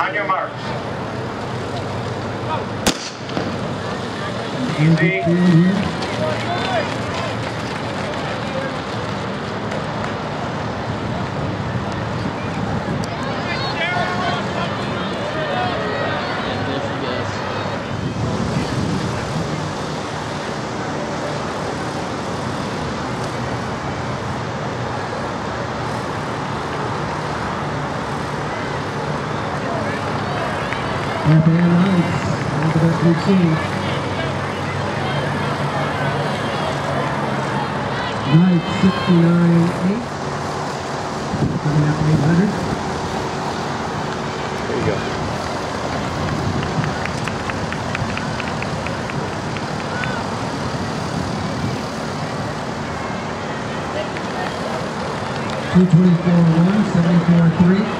On your marks. Andy Bethan Knights, one of the best we've seen. Knight 69-8. Coming up 800. There you go. Two twenty-four one, seventy-four three.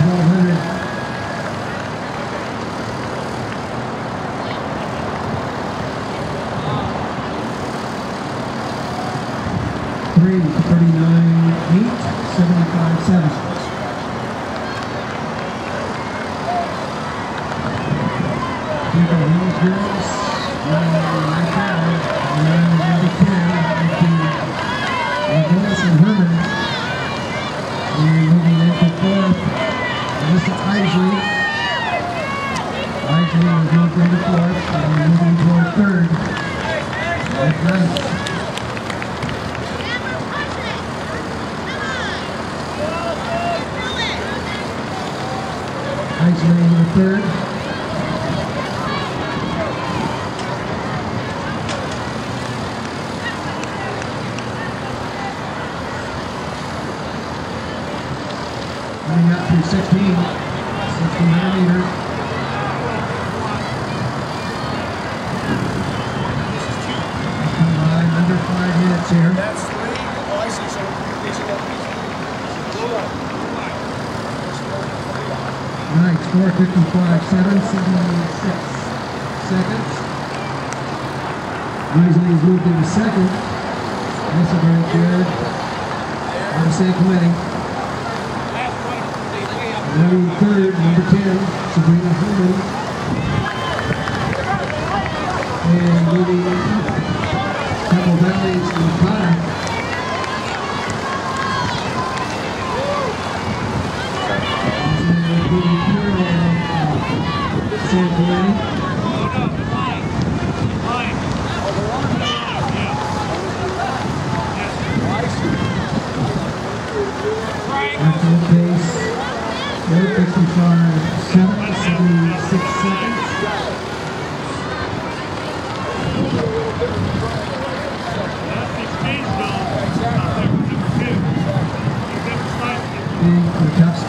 1200. And we're moving toward third. Coming up to 16, 1600 meters. Come by under five minutes here. That's three. Oh, I see. So these are the blue one. Right, score 55, 7, 76 seconds. Weasley's moved into second. Also very good. On the same committee. Running third, number 10, Sabrina Herman.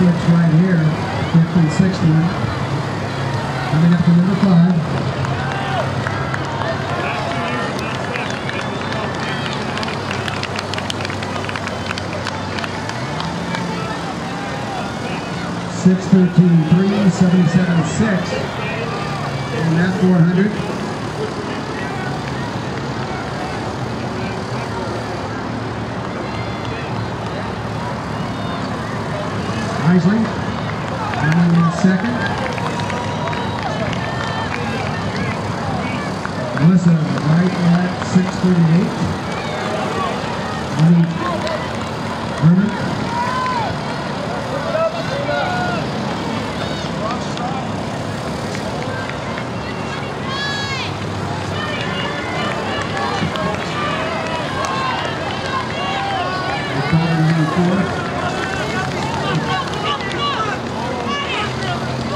The right here, 15, 16. Coming up to number five. Six thirteen three, seventy-seven six. And that four hundred. Isley, running in second. Melissa, right at six thirty-eight. Money Herman.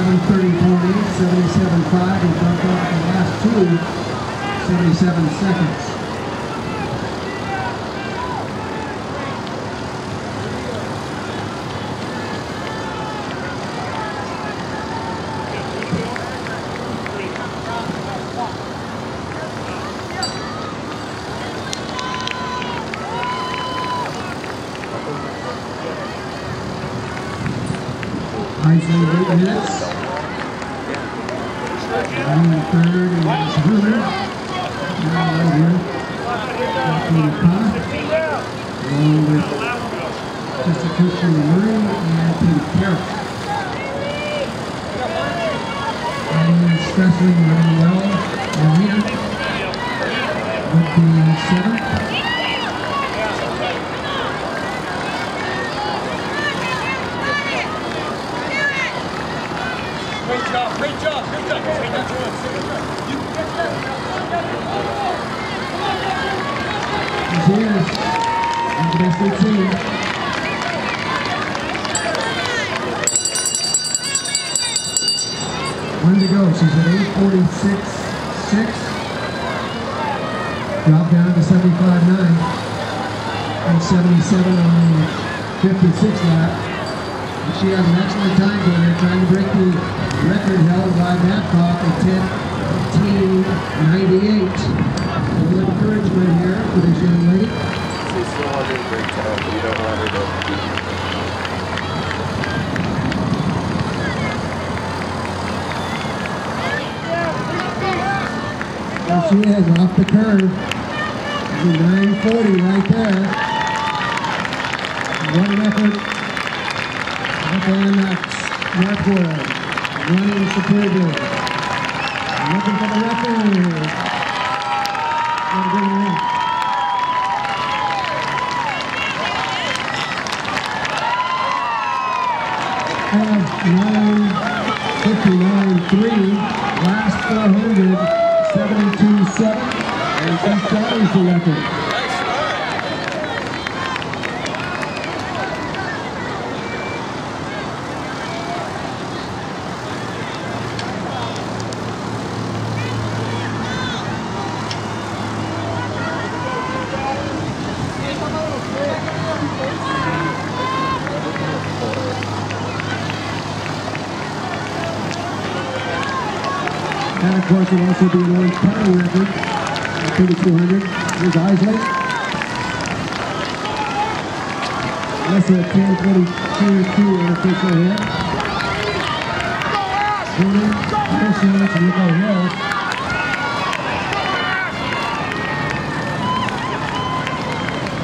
Seven thirty forty, seventy-seven five, and jumped off the last two, seventy-seven seconds. Isley, eight minutes. Running third is Bruner. Now right here. Anthony Pott. Along with. Christian Murray and Pete Carroll. And Stressling running job, great job, great job. Say that to us. You get that. Is. And the best we've seen. One to go. She's at 846.6. Dropped down to 75.9. And 77 on the 56 lap. And she has an excellent time doing it, trying to break the record held by Babcock at 10.98. A little encouragement here for this young lady. She's still having a great time, but you don't want her to. There she is, off the curve. 940 right there. An effort. Up on that Northwood. Running superbly. Looking for the record. What a good run. And 959.3. Last 400. 72.7. And carries the record. Course, it'll also be an orange county record, at 3,200. Here's Isley. Also a 10.42 unofficial hit. Swinging, Christian, to Nico Hill.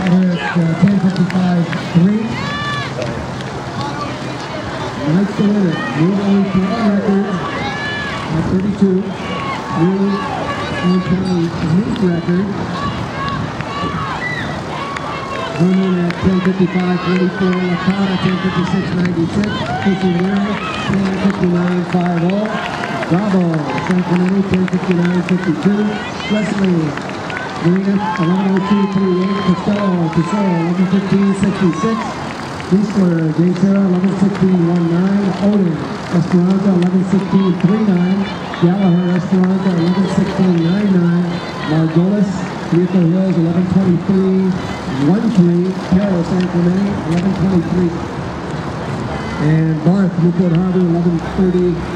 Over at uh, 10.55.3. Mike's the winner. New county record at 32. New Orange County meet record. Running at 10.55.44. Lakota 10.56.96. Chrissy Murray 10.59.50. Bravo San Clemente 10.59.52. Leslie Marina 11.02.38. Costello Tesoro 11.15.66. Eastler, J. Sarah, 11-16-19. Odin, Esperanza, 11-16-39. Gallagher, Esperanza, 11-16-99. Margolis, Rico Hills, 11-23-13. Carroll, San Clemente, 11-23. And Barth, Newport Harbor, 11-30